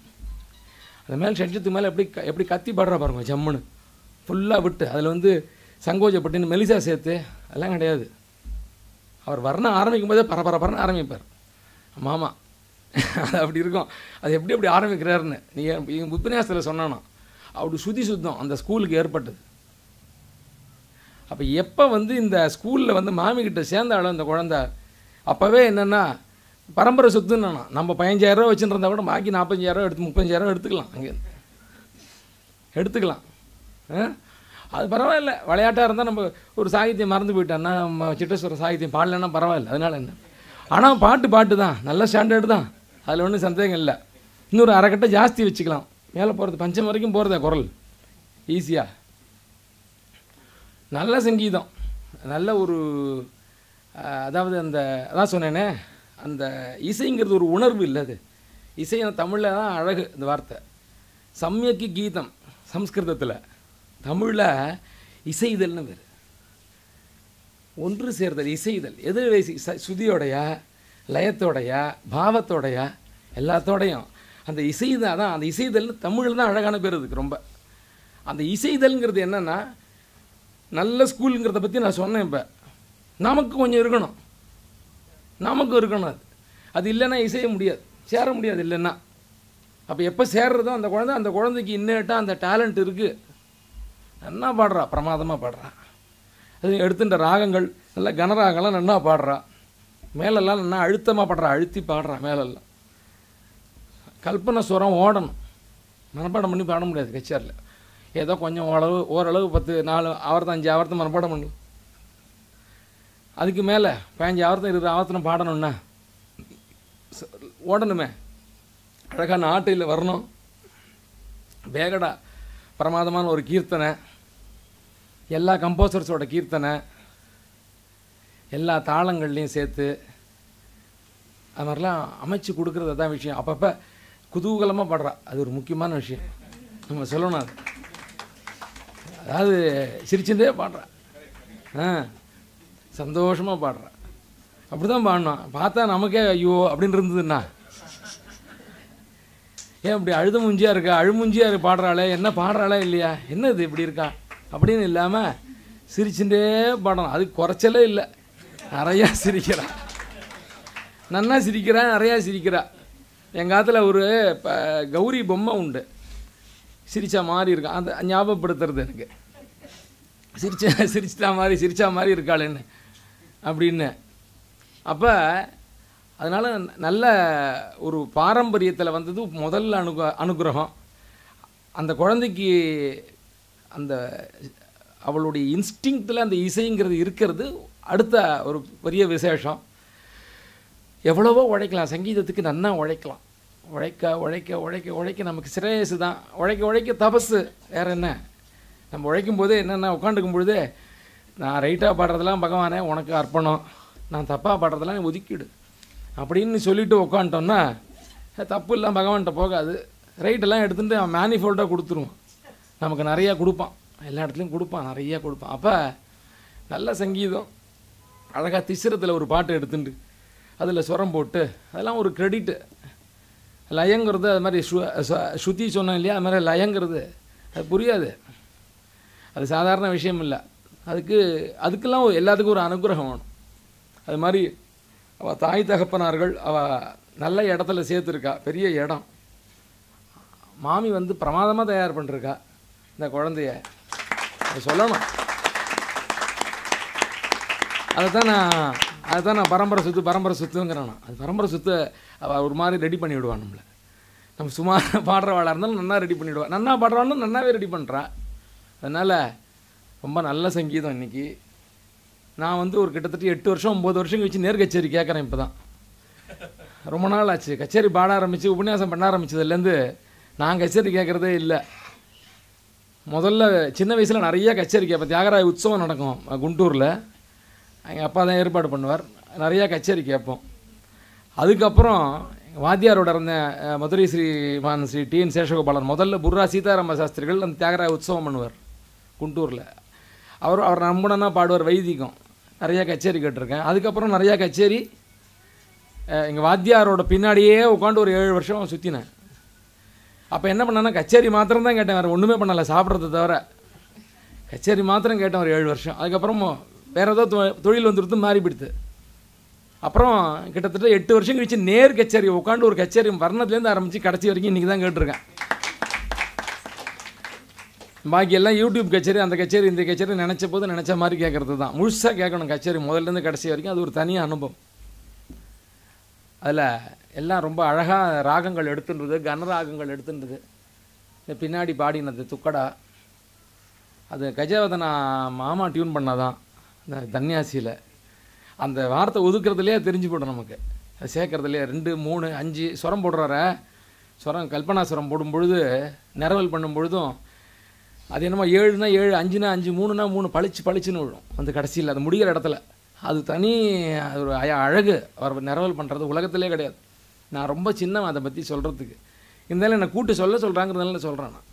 அது மேலே ஷட்ஜத்துக்கு மேலே எப்படி க- எப்படி கத்தி பாடுறா பாருங்க ஜம்முன்னு. ஃபுல்லாக விட்டு அதில் வந்து சங்கோஜப்பட்டின்னு மெலிசா சேர்த்து அதெல்லாம் கிடையாது. அவர் வரணும் ஆரம்பிக்கும் போதே பரபரப்பரன்னு ஆரம்பிப்பார். மாமா அது அப்படி இருக்கும். அது எப்படி எப்படி ஆரம்பிக்கிறாருன்னு. நீங்கள் உபன்யாசத்தில் சொன்னானோ அப்படி சுதி சுத்தம் அந்த ஸ்கூலுக்கு ஏற்பட்டது. அப்போ எப்போ வந்து இந்த ஸ்கூலில் வந்து மாமிக்கிட்ட சேர்ந்தாலும் இந்த குழந்த அப்போவே என்னென்னா பரம்பரை சொத்துன்னு நம்ம பதினஞ்சாயிரரூவா வச்சுருந்தா கூட பாக்கி நாற்பத்தஞ்சாயிரரூவா எடுத்து முப்பஞ்சாயிரரூவா எடுத்துக்கலாம் அங்கே. எடுத்துக்கலாம். அது பரவாயில்ல. விளையாட்டாக இருந்தால் நம்ம ஒரு சாகித்யம் மறந்து போயிட்டோம்னா நம்ம சிட்டேஸ்வர சாகித்யம் பாடலைன்னா பரவாயில்ல. அதனால் என்ன? ஆனால் பாட்டு பாட்டு தான். நல்ல ஸ்டாண்டர்டு தான். அதில் ஒன்றும் சந்தேகம் இல்லை. இன்னொரு அரைக்கட்டை ஜாஸ்தி வச்சுக்கலாம். மேலே போகிறது பஞ்சம் வரைக்கும் போகிறதே குரல். ஈஸியாக நல்ல சங்கீதம். நல்ல ஒரு அதாவது அந்த அதான் சொன்னேனே அந்த இசைங்கிறது ஒரு உணர்வு இல்லை அது. இசை தமிழில் தான் அழகு இந்த வார்த்தை. சம்யக்கு கீதம் சம்ஸ்கிருதத்தில். தமிழில் இசைதல்னு பேர் ஒன்று சேர்தல் இசைதல் எது வயசு ச- சுதியோடைய லயத்தோடைய பாவத்தோடைய எல்லாத்தோடையும். அந்த இசைதான் அந்த இசைதல்னு தமிழில் தான் அழகான பேர் அதுக்கு ரொம்ப. அந்த இசைதல்ங்கிறது என்னென்னா நல்ல ஸ்கூலுங்கிறத பற்றி நான் சொன்னேன் இப்போ. நமக்கு கொஞ்சம் இருக்கணும். நமக்கும் இருக்கணும் அது. அது இல்லைன்னா இசைய முடியாது. சேர முடியாது இல்லைன்னா. அப்போ எப்போ சேர்றதோ அந்த குழந்தை அந்த குழந்தைக்கு இன்னேட்டாக அந்த டேலண்ட் இருக்குது நல்லா பாடுறா பிரமாதமாக பாடுறா. அது எடுத்துட்ட ராகங்கள் நல்ல கனராகம்லாம் நல்லா பாடுறா. மேலெல்லாம் நல்லா அழுத்தமாக பாடுறா அழுத்தி பாடுறா மேலெல்லாம். கல்பனை சுரம் ஓடணும். மனப்பாடம் பண்ணி பாட முடியாது கச்சேரியில். ஏதோ கொஞ்சம் ஓரளவு ஓரளவு பத்து நாலு ஆவர்த்தம் அஞ்சு ஆவர்த்தம் மனப்பாடம் பண்ணு அதுக்கு மேலே பதினஞ்சு ஆவர்த்தம் இருபது ஆவர்த்தம் பாடணும்னா ஓடணுமே. அழகான ஆட்டையில் வரணும். வேகடா பிரமாதமான ஒரு கீர்த்தனை. எல்லா கம்போசர்ஸோட கீர்த்தனை. எல்லா தாளங்கள்லையும் சேர்த்து அது மாதிரிலாம் அமைச்சு கொடுக்குறது தான் விஷயம். அப்பப்போ குதூகலமாக பாடுறா. அது ஒரு முக்கியமான விஷயம். நம்ம சொல்லணும் அது. அதாவது சிரிச்சுட்டே பாடுறா ஆ சந்தோஷமாக பாடுறா அப்படி தான் பாடணும் பார்த்தா நமக்கே ஐயோ அப்படின்னு இருந்ததுன்னா. ஏன் இப்படி அழுத முஞ்சியா இருக்கா? அழுமுஞ்சியாக இருக்கு பாடுறாளே. என்ன பாடுறாளே இல்லையா? என்னது இப்படி இருக்கா? அப்படின்னு இல்லாமல் சிரிச்சுட்டே பாடணும் அது குறைச்சலே இல்லை. நிறையா சிரிக்கிறா. நன்னா சிரிக்கிறா நிறையா சிரிக்கிறா. எங்கள் காலத்தில் ஒரு ப- கௌரி பொம்மை உண்டு. சிரிச்சா மாதிரி இருக்கும் அந்த ஞாபகப்படுத்துறது எனக்கு. சிரிச்ச சிரிச்சிட்டா மாதிரி சிரிச்சா மாதிரி இருக்காளேன்னு. அப்படின்னு. அப்போ அதனால் நல்ல ஒரு பாரம்பரியத்தில் வந்தது முதல்ல அனுக அனுகிரகம். அந்த குழந்தைக்கு அந்த அவளுடைய இன்ஸ்டிங்க்டில் அந்த இசைங்கிறது இருக்கிறது. அடுத்த ஒரு பெரிய விசேஷம். எவ்வளவோ உழைக்கலாம். சங்கீதத்துக்கு நன்னா உழைக்கலாம். உழைக்க உழைக்க உழைக்க உழைக்க நமக்கு சிரேயசு தான். உழைக்க உழைக்க தபசு. வேறு என்ன? நம்ம உழைக்கும் போதே என்னென்ன உட்காந்துக்கும் பொழுதே நான் ரைட்டாக பாடுறதெல்லாம் பகவானே உனக்கு அர்ப்பணம். நான் தப்பாக பாடுறதெல்லாம் ஒதுக்கிடு. அப்படின்னு சொல்லிவிட்டு உட்காந்துட்டோம்னா தப்பு இல்லாமல் பகவான்கிட்ட போகாது. ரைட்டெல்லாம் எடுத்துகிட்டு அவன் மேனிஃபோல்டாக கொடுத்துருவான். நமக்கு நிறையா கொடுப்பான். எல்லா இடத்துலையும் கொடுப்பான் நிறையா கொடுப்பான். அப்போ நல்ல சங்கீதம். அழகாக திசிரத்தில் ஒரு பாட்டு எடுத்துட்டு அதில் சுரம் போட்டு அதெல்லாம் ஒரு க்ரெடிட்டு லயங்கிறது அது மாதிரி ஸ்ரு ஸ்ருதி சொன்னோம் இல்லையா? அது மாதிரி லயங்கிறது. அது புரியாது. அது சாதாரண விஷயம் இல்லை. அதுக்கு அதுக்கெல்லாம் எல்லாத்துக்கும் ஒரு அனுகிரகம் வேணும். அது மாதிரி அவள் தாய் தகப்பனார்கள் அவள் நல்ல இடத்துல சேர்த்துருக்கா பெரிய இடம். மாமி வந்து பிரமாதமாக தயார் பண்ணிருக்கா இந்த குழந்தைய. சொல்லணும். அதை தான் நான் அதுதான் நான் பரம்பரை சொத்து பரம்பரை சுத்துங்கிறேன் நான். அது பரம்பரை சொத்து அவள் ஒரு மாதிரி ரெடி பண்ணி விடுவான் நம்மளை. நம்ம சும்மா பாடுறவாளாக இருந்தாலும் நல்லா ரெடி பண்ணிவிடுவான் நன்னா பாடுறாலும் நன்னாவே ரெடி பண்ணுறா அதனால் ரொம்ப நல்ல சங்கீதம் இன்னைக்கு. நான் வந்து ஒரு கிட்டத்தட்ட எட்டு வருஷம் ஒம்பது வருஷம் கழிச்சு நேர் கச்சேரி கேட்குறேன் இப்போ தான் ரொம்ப நாள் ஆச்சு. கச்சேரி பாட ஆரம்பித்து உபன்யாசம் பண்ண ஆரம்பித்ததுலேருந்து நான் கச்சேரி கேட்குறதே இல்லை. முதல்ல சின்ன வயசில் நிறைய கச்சேரி கேட்பேன் தியாகராய உற்சவம் நடக்கும் குண்டூரில். எங்கள் அப்பா தான் ஏற்பாடு பண்ணுவார். நிறையா கச்சேரி கேட்போம். அதுக்கப்புறம் வாத்தியாரோட இருந்த மதுரை ஸ்ரீமான் ஸ்ரீ டி என் சேஷகோபாலன் முதல்ல புர்ரா சீதாராம சாஸ்திரிகள் அந்த தியாகராய உற்சவம் பண்ணுவார் குண்டூரில். அவர் அவர் நம்புனா பாடுவார் வைதிகம். நிறையா கச்சேரி கேட்டிருக்கேன். அதுக்கப்புறம் நிறையா கச்சேரி எங்கள் வாத்தியாரோட பின்னாடியே உட்காந்து ஒரு ஏழு வருஷம் சுற்றினேன் அப்போ என்ன பண்ணேன்னா கச்சேரி மாத்திரம் தான் கேட்டேன். வேறு ஒன்றுமே பண்ணலை சாப்பிட்றத தவிர. கச்சேரி மாத்திரம் கேட்டேன் ஒரு ஏழு வருஷம். அதுக்கப்புறம் வேறு ஏதோ தொ- தொழில் வந்துடுத்து மாறி போயிடுது அப்புறம் கிட்டத்தட்ட எட்டு வருஷம் கழிச்சு நேர் கச்சேரி உட்காந்து ஒரு கச்சேரி வர்ணத்துலேருந்து ஆரம்பித்து கடைசி வரைக்கும் இன்றைக்கி தான் கேட்டிருக்கேன். பாக்கி எல்லாம் யூடியூப் கச்சேரி அந்த கச்சேரி இந்த கச்சேரி நினச்ச போது நினச்ச மாதிரி கேட்குறது தான். முழுசாக கேட்கணும் கச்சேரி. முதல்லேருந்து கடைசி வரைக்கும் அது ஒரு தனி அனுபவம். அதில் எல்லாம் ரொம்ப அழகாக ராகங்கள் எடுத்துன்றது கனராகங்கள் எடுத்துன்றது. இந்த பின்னாடி பாடினது துக்கடா. அது கஜவதனா மாமா டியூன் பண்ணாதான். இந்த தன்யாசியில் அந்த வார்த்தை ஒதுக்கிறதுலையே தெரிஞ்சு போடும் நமக்கு. அது சேர்க்குறதுலையே ரெண்டு மூணு அஞ்சு சுரம் போடுறார. சுரம் கல்பனா சுரம் போடும் பொழுது நிரவல் பண்ணும் பொழுதும் அது என்னமோ ஏழுனா ஏழு அஞ்சுனா அஞ்சு மூணுனா மூணு பளிச்சு பளிச்சுன்னு விழும். அந்த கடைசியில் அது முடிகிற இடத்துல. அது தனி அது ஒரு அழகு. அவர் நிரவல் பண்ணுறது உலகத்திலே கிடையாது. நான் ரொம்ப சின்னவன் அதை பற்றி சொல்கிறதுக்கு இருந்தாலும் என்னை கூட்டு சொல்ல சொல்கிறாங்கிறதுனால சொல்கிறேன் நான்.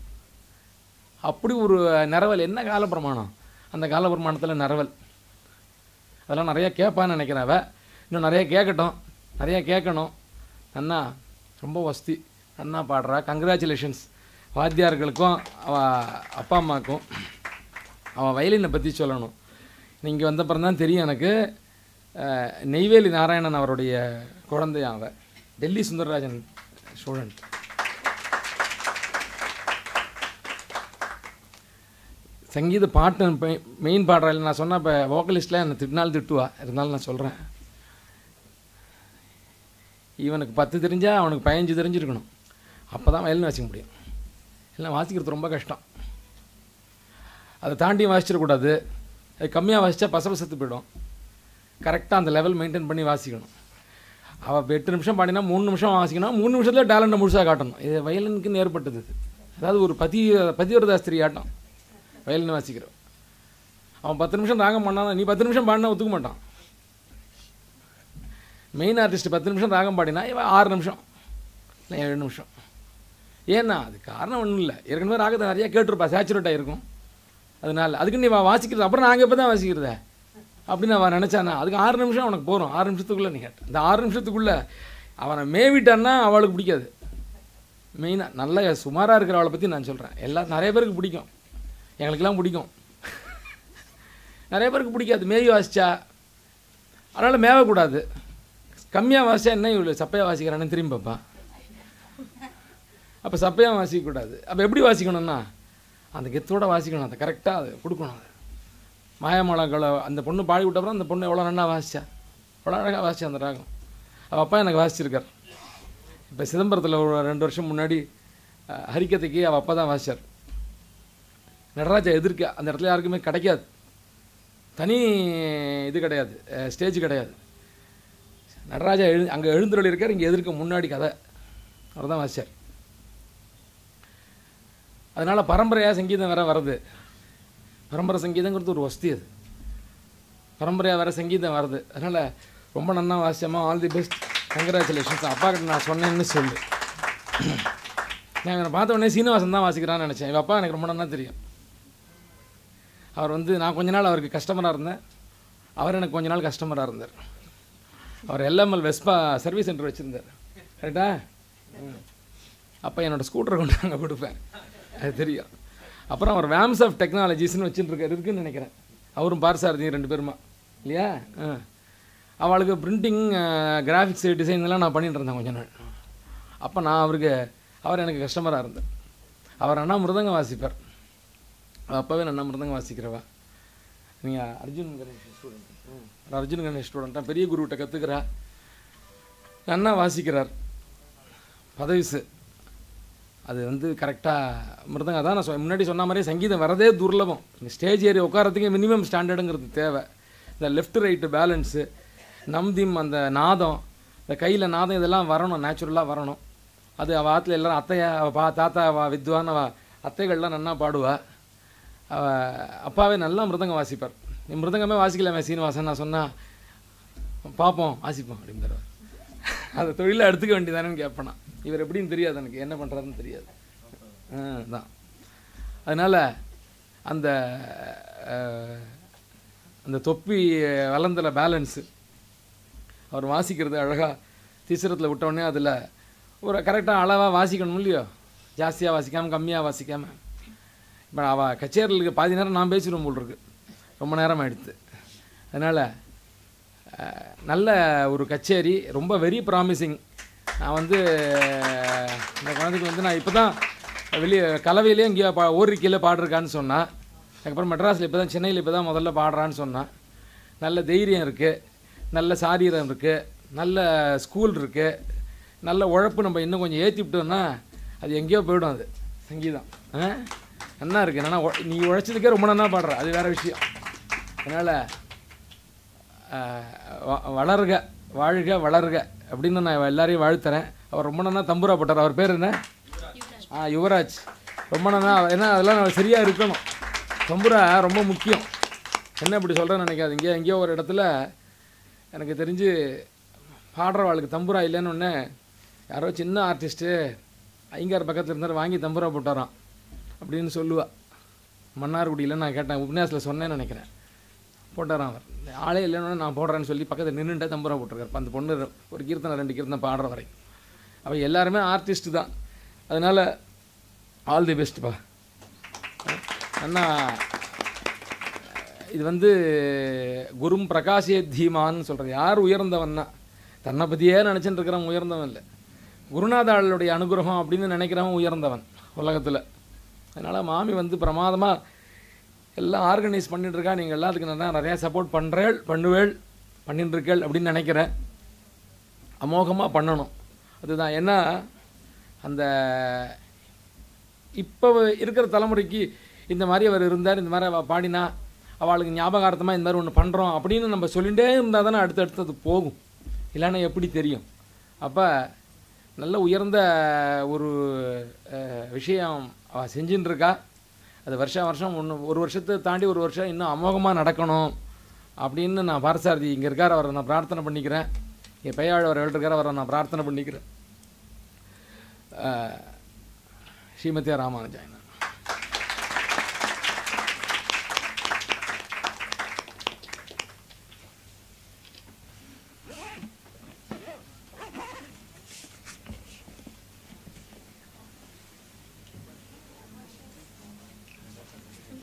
அப்படி ஒரு நிரவல் என்ன காலப்பிரமாணம்? அந்த காலப்பிரமாணத்தில் நிரவல். அதெல்லாம் நிறையா கேட்பான்னு நினைக்கிறேன் அவ. இன்னும் நிறைய கேட்கட்டும். நிறையா கேட்கணும். அண்ணா ரொம்ப வசதி. அண்ணா பாடுறா. கங்க்ராச்சுலேஷன்ஸ் வாத்தியார்களுக்கும் அவள் அப்பா அம்மாவுக்கும் அவன் வயலினை பற்றி சொல்லணும். நீங்கள் வந்தப்புறம் தான் தெரியும் எனக்கு. நெய்வேலி நாராயணன் அவருடைய குழந்தை டெல்லி சுந்தரராஜன் ஸ்டூடெண்ட் சங்கீத பாட்டு மெயின் பாடுறாள் நான் சொன்ன இப்போ வோக்கலிஸ்டில் என்னை திட்டினாலும் திட்டுவா. இருந்தாலும் நான் சொல்கிறேன் இவனுக்கு பத்து தெரிஞ்சால் அவனுக்கு பதினஞ்சு தெரிஞ்சிருக்கணும். அப்போ தான் வயலின் வாசிக்க முடியும். இல்லை வாசிக்கிறது ரொம்ப கஷ்டம். அதை தாண்டியும் வாசிச்சிடக்கூடாது அது கம்மியாக வாசித்தா பசபசத்து போயிடும். கரெக்டாக அந்த லெவல் மெயின்டைன் பண்ணி வாசிக்கணும். அவள் எட்டு நிமிஷம் பாடினா மூணு நிமிஷம் வாசிக்கணும். மூணு நிமிஷத்தில் டேலண்ட்டை முழுசாக காட்டணும். இது வயலினுக்கு நேர்பட்டது அதாவது ஒரு பதி பதிவிரதாஸ்திரி ஆட்டம். வயலின் வாசிக்கிறோம். அவன் பத்து நிமிஷம் ராகம் பண்ணானா நீ பத்து நிமிஷம் பாடினா ஒத்துக்க மாட்டான். மெயின் ஆர்டிஸ்ட் பத்து நிமிஷம் ராகம் பாடினா இவன் ஆறு நிமிஷம் இல்லை ஏழு நிமிஷம். ஏன்னா அது காரணம் ஒன்றும் இல்லை. ஏற்கனவே ராகத்தை நிறையா கேட்டிருப்பா சேச்சுரேட்டாக இருக்கும். அதனால அதுக்கு நீ வாசிக்கிறது அப்புறம் நாங்கள் இப்போ தான் வாசிக்கிறதே. அப்படின்னு அவன் நினச்சானா அதுக்கு ஆறு நிமிஷம் அவனுக்கு போகிறோம் ஆறு நிமிஷத்துக்குள்ளே நீ கேட்ட. இந்த ஆறு நிமிஷத்துக்குள்ளே அவனை மேவிட்டான்னா அவளுக்கு பிடிக்காது. மெயினாக நல்ல சுமாராக இருக்கிற அவளை பற்றி நான் சொல்கிறேன் எல்லா நிறைய பேருக்கு பிடிக்கும். எங்களுக்கெல்லாம் பிடிக்கும். நிறைய பேருக்கு பிடிக்காது. மேவி வாசிச்சா அதனால் மேவக்கூடாது கம்மியாக வாசித்தா என்ன இவ்வளோ சப்பையாக வாசிக்கிறான்னு திரும்பி பார்ப்பான் அப்போ சப்பையாக வாசிக்கக்கூடாது அப்போ எப்படி வாசிக்கணும்னா அந்த கெத்தோட வாசிக்கணும். அதை கரெக்டாக அது கொடுக்கணும் அது. மாயமலங்களை அந்த பொண்ணு பாடி விட்டப்பறம் அந்த பொண்ணு எவ்வளோ நல்லா வாசிச்சா? எவ்வளோ அழகாக வாசிச்சா அந்த ராகம்? அவள் அப்பா எனக்கு வாசிச்சிருக்கார். இப்போ சிதம்பரத்தில் ஒரு ரெண்டு வருஷம் முன்னாடி ஹரிக்கதைக்கு அவள் அப்பா தான் வாசிச்சார். நடராஜா எதிர்க்க அந்த இடத்துல யாருக்குமே கிடைக்காது. தனி இது கிடையாது. ஸ்டேஜ் கிடையாது. நடராஜா எழு அங்கே எழுந்துருள் இருக்கார் இங்கே எதிர்க்க முன்னாடி கதை. அவர் தான் வாசிச்சார். அதனால் பரம்பரையாக சங்கீதம் வேற வருது. பரம்பரை சங்கீதங்கிறது ஒரு வசதி அது. பரம்பரையாக வேறு சங்கீதம் வருது. அதனால் ரொம்ப நன்னா வாசிச்சம்மா. ஆல் தி பெஸ்ட் கங்க்ராச்சுலேஷன்ஸ் அப்பா கிட்ட நான் சொன்னேன்னு சொல்லு. நான் இவனை பார்த்த உடனே சீனிவாசன் தான் வாசிக்கிறான்னு நினச்சேன். இவன் அப்பா எனக்கு ரொம்ப நன்னா தெரியும். அவர் வந்து நான் கொஞ்ச நாள் அவருக்கு கஸ்டமராக இருந்தேன். அவர் எனக்கு கொஞ்ச நாள் கஸ்டமராக இருந்தார். அவர் எல்எம்எல் வெஸ்பா சர்வீஸ் சென்டர் வச்சுருந்தார். கரெக்டா அப்போ என்னோடய ஸ்கூட்டரை கொண்டு அங்கே கொடுப்பேன். அது தெரியும். அப்புறம் அவர் வேம்ஸ் ஆஃப் டெக்னாலஜிஸ்னு வச்சுட்டுருக்காரு இருக்குன்னு நினைக்கிறேன். அவரும் பார்சாரதியும் ரெண்டு பேருமா? இல்லையா? ஆ. அவளுக்கு பிரிண்டிங் கிராஃபிக்ஸ் டிசைன் எல்லாம் நான் பண்ணிகிட்டு இருந்தேன் கொஞ்ச நாள். அப்போ நான் அவருக்கு அவர் எனக்கு கஸ்டமராக இருந்தேன் அவர் அண்ணா மிருதங்க வாசிப்பார். அப்போவே நான் மிருதங்க வாசிக்கிறவா? நீங்கள் அர்ஜுன் கணேஷ் ஸ்டூடெண்ட் அர்ஜுன் கணேஷ் ஸ்டூடெண்ட்டாக பெரிய குருகிட்ட கற்றுக்கிறா நன்னா வாசிக்கிறார். பதவிசு அது வந்து கரெக்டாக மிருதங்க தான் நான் முன்னாடி சொன்ன மாதிரி சங்கீதம் வரதே துர்லபம். இந்த ஸ்டேஜ் ஏறி உட்காரத்துக்கு மினிமம் ஸ்டாண்டர்டுங்கிறது தேவை. இந்த லெஃப்ட் ரைட்டு பேலன்ஸு நம்திம் அந்த நாதம் இந்த கையில் நாதம் இதெல்லாம் வரணும் நேச்சுரலாக வரணும். அது அவள் ஆற்றுல எல்லாரும் அத்தையா அவள் பா தாத்தா அவ வித்வான் அவள் அத்தைகள்லாம் நன்னா பாடுவா. அவ அப்பாவே நல்லா மிருதங்கம் வாசிப்பார். நீ மிருதங்கமே வாசிக்கலாமே சீனிவாசன்? நான் சொன்னால் பார்ப்போம் வாசிப்போம் அப்படின்னு தருவார். அதை தொழிலை எடுத்துக்க வேண்டியதானேன்னு கேட்பேன். இவர் எப்படின்னு தெரியாது எனக்கு. என்ன பண்ணுறாருன்னு தெரியாது. ஆ, தான் அதனால் அந்த அந்த தொப்பி வளர்ந்தல பேலன்ஸு அவர் வாசிக்கிறது அழகாக தீசரத்தில் விட்டோடனே அதில் ஒரு கரெக்டாக அளவாக வாசிக்கணும் இல்லையோ? ஜாஸ்தியாக வாசிக்காமல் கம்மியாக வாசிக்காமல் இப்போ அவள் கச்சேரியில் பாதி நேரம் நான் பேசிடுவோம் போல் இருக்கு. ரொம்ப நேரம் ஆயிடுத்து அதனால் நல்ல ஒரு கச்சேரி ரொம்ப வெரி ப்ராமிசிங் நான் வந்து இந்த குழந்தைக்கு வந்து நான் இப்போ தான் வெளியே கலவையிலே இங்கே பா ஓரிக்கையில் பாடிருக்கான்னு சொன்னான் அதுக்கப்புறம் மெட்ராஸில் இப்போ தான் சென்னையில் இப்போ தான் முதல்ல பாடுறான்னு சொன்னான் நல்ல தைரியம் இருக்குது நல்ல சாரீரம் இருக்குது நல்ல ஸ்கூல் இருக்குது நல்ல உழைப்பு நம்ம இன்னும் கொஞ்சம் ஏற்றி விட்டோம்னா அது எங்கேயோ போயிடும் அது சங்கீதம். ஆ? நல்லா இருக்குது என்னன்னா நீ உழைச்சதுக்கே ரொம்ப நல்லா பாடுற. அது வேறு விஷயம். அதனால் வளருக வாழ்க வளருக அப்படின்னு நான் எல்லாரையும் வாழ்த்துறேன். அவர் ரொம்ப நல்லா தம்பூரா போட்டார். அவர் பேர் என்ன? ஆ யுவராஜ். ரொம்ப நல்லா ஏன்னா அதெல்லாம் நான் சரியாக இருக்கணும். தம்புரா ரொம்ப முக்கியம். என்ன இப்படி சொல்கிறேன்னு நினைக்காது இங்கே எங்கேயோ ஒரு இடத்துல எனக்கு தெரிஞ்சு பாடுறவாளுக்கு தம்புரா இல்லைன்னு ஒன்று யாரோ சின்ன ஆர்டிஸ்ட்டு ஐங்கார் பக்கத்தில் இருந்தார். வாங்கி தம்புரா போட்டாராம். அப்படின்னு சொல்லுவாள் மன்னார்குடியில் நான் கேட்டேன் உபன்யாசில் சொன்னேன்னு நினைக்கிறேன். போட்டாராம் அவர். ஆளே இல்லைன்னு நான் போடுறேன்னு சொல்லி பக்கத்தில் நின்றுட்டே தம்புரா போட்டிருக்காரு. அந்த பொண்ணு ஒரு கீர்த்தனை ரெண்டு கீர்த்தனை பாடுற வரை அவள் எல்லாருமே ஆர்டிஸ்ட்டு தான். அதனால் ஆல் தி பெஸ்ட்ப்பா அண்ணா இது வந்து குரும் பிரகாசிய தீமான்னு சொல்கிறது யார் உயர்ந்தவன்னா? தன்னை பற்றியே நினச்சிட்டு இருக்கிறவன் உயர்ந்தவன் இல்லை. குருநாதாளுடைய அனுகிரகம் அப்படின்னு நினைக்கிறவன் உயர்ந்தவன் உலகத்தில். அதனால் மாமி வந்து பிரமாதமாக எல்லாம் ஆர்கனைஸ் பண்ணிட்டுருக்கா. நீங்கள் நீங்கள் எல்லாத்துக்கும் தான் நிறையா சப்போர்ட் பண்ணுறேள் பண்ணுவேள் பண்ணிட்டுருக்கேள் அப்படின்னு நினைக்கிறேன். அமோகமாக பண்ணணும். அதுதான். ஏன்னா அந்த இப்போ இருக்கிற தலைமுறைக்கு இந்த மாதிரி அவர் இருந்தார் இந்த மாதிரி அவள் பாடினா அவளுக்கு ஞாபகார்த்தமாக இந்த மாதிரி ஒன்று பண்ணுறோம் அப்படின்னு நம்ம சொல்லிகிட்டே இருந்தால் தானே அடுத்தடுத்து அது போகும். இல்லைன்னா எப்படி தெரியும்? அப்போ நல்ல உயர்ந்த ஒரு விஷயம் அவள் செஞ்சுன்னு இருக்கா அது வருஷம் வருஷம் ஒன்று ஒரு வருஷத்தை தாண்டி ஒரு வருஷம் இன்னும் அமோகமாக நடக்கணும் அப்படின்னு நான் பாரசாரதி இங்கே இருக்கார் அவரை நான் பிரார்த்தனை பண்ணிக்கிறேன். என் பையாள் அவர் இருக்கார் அவரை நான் பிரார்த்தனை பண்ணிக்கிறேன். ஸ்ரீமதியா ராமானுஜாயன்